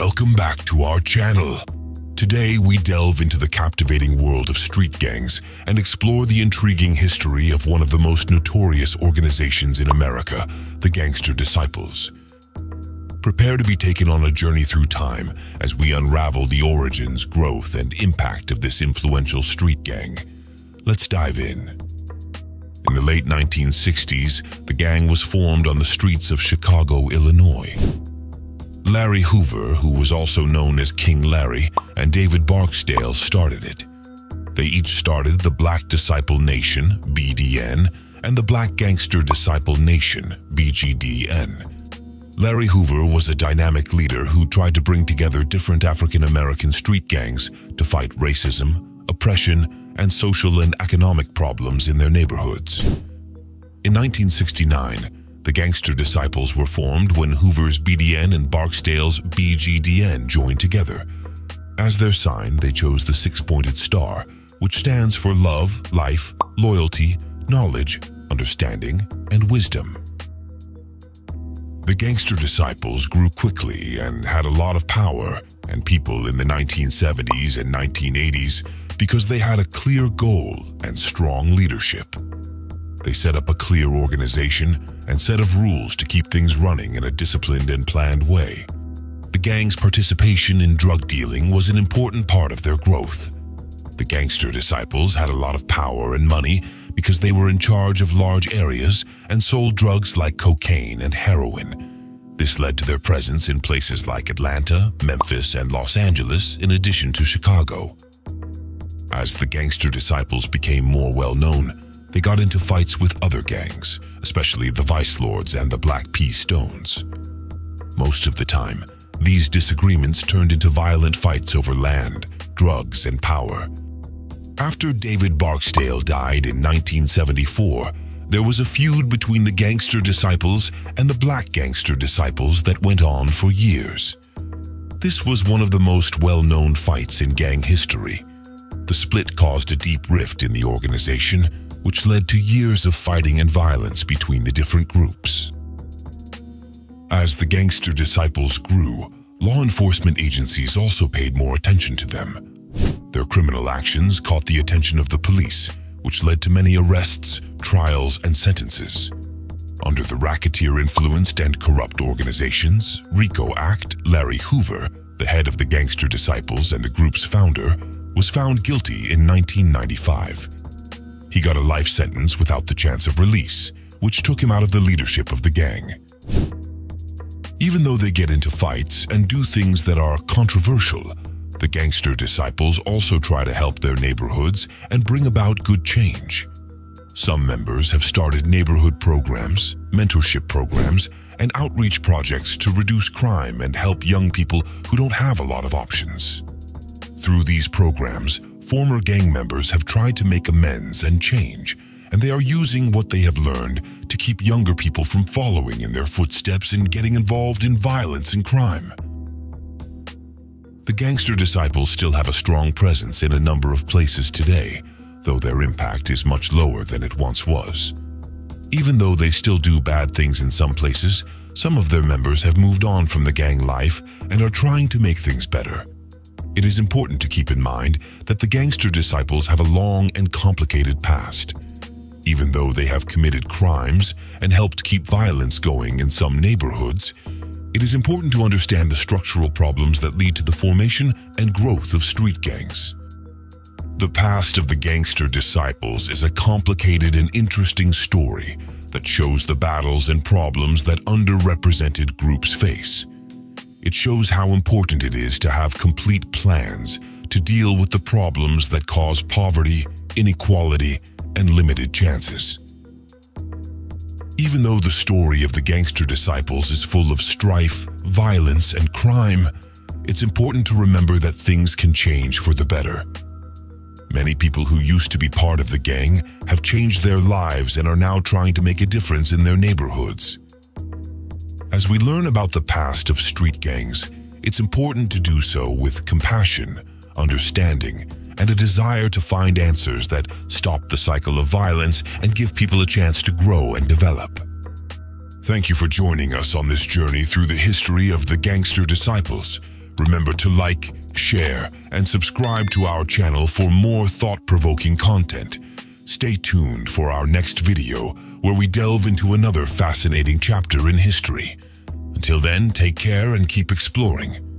Welcome back to our channel. Today we delve into the captivating world of street gangs and explore the intriguing history of one of the most notorious organizations in America, the Gangster Disciples. Prepare to be taken on a journey through time as we unravel the origins, growth, and impact of this influential street gang. Let's dive in. In the late 1960s, the gang was formed on the streets of Chicago, Illinois. Larry Hoover, who was also known as King Larry, and David Barksdale started it. They each started the Black Disciple Nation, BDN, and the Black Gangster Disciple Nation, BGDN. Larry Hoover was a dynamic leader who tried to bring together different African American street gangs to fight racism, oppression, and social and economic problems in their neighborhoods. In 1969, the Gangster Disciples were formed when Hoover's BDN and Barksdale's BGDN joined together. As their sign, they chose the six-pointed star, which stands for love, life, loyalty, knowledge, understanding, and wisdom. The gangster disciples grew quickly and had a lot of power and people in the 1970s and 1980s because they had a clear goal and strong leadership. They set up a clear organization and set of rules to keep things running in a disciplined and planned way. The gang's participation in drug dealing was an important part of their growth. The gangster disciples had a lot of power and money because they were in charge of large areas and sold drugs like cocaine and heroin. This led to their presence in places like Atlanta, Memphis, and Los Angeles, in addition to Chicago. As the gangster disciples became more well-known, they got into fights with other gangs, especially the Vice Lords and the Black P. Stones. Most of the time, these disagreements turned into violent fights over land, drugs, and power. After David Barksdale died in 1974, there was a feud between the gangster disciples and the black gangster disciples that went on for years. This was one of the most well-known fights in gang history. The split caused a deep rift in the organization, which led to years of fighting and violence between the different groups. As the gangster disciples grew, law enforcement agencies also paid more attention to them. Their criminal actions caught the attention of the police, which led to many arrests, trials, and sentences. Under the racketeer-influenced and corrupt organizations, RICO Act, Larry Hoover, the head of the Gangster Disciples and the group's founder, was found guilty in 1995. He got a life sentence without the chance of release, which took him out of the leadership of the gang. Even though they get into fights and do things that are controversial, the gangster disciples also try to help their neighborhoods and bring about good change. Some members have started neighborhood programs, mentorship programs, and outreach projects to reduce crime and help young people who don't have a lot of options. Through these programs, former gang members have tried to make amends and change, and they are using what they have learned to keep younger people from following in their footsteps and getting involved in violence and crime. The gangster disciples still have a strong presence in a number of places today, though their impact is much lower than it once was. Even though they still do bad things in some places, some of their members have moved on from the gang life and are trying to make things better. It is important to keep in mind that the gangster disciples have a long and complicated past. Even though they have committed crimes and helped keep violence going in some neighborhoods, it is important to understand the structural problems that lead to the formation and growth of street gangs. The past of the gangster disciples is a complicated and interesting story that shows the battles and problems that underrepresented groups face. It shows how important it is to have complete plans to deal with the problems that cause poverty, inequality, and limited chances. Even though the story of the gangster disciples is full of strife, violence, and crime, it's important to remember that things can change for the better. Many people who used to be part of the gang have changed their lives and are now trying to make a difference in their neighborhoods. As we learn about the past of street gangs, it's important to do so with compassion, understanding, and a desire to find answers that stop the cycle of violence and give people a chance to grow and develop. Thank you for joining us on this journey through the history of the Gangster Disciples. Remember to like, share, and subscribe to our channel for more thought-provoking content. Stay tuned for our next video where we delve into another fascinating chapter in history. Until then, take care and keep exploring.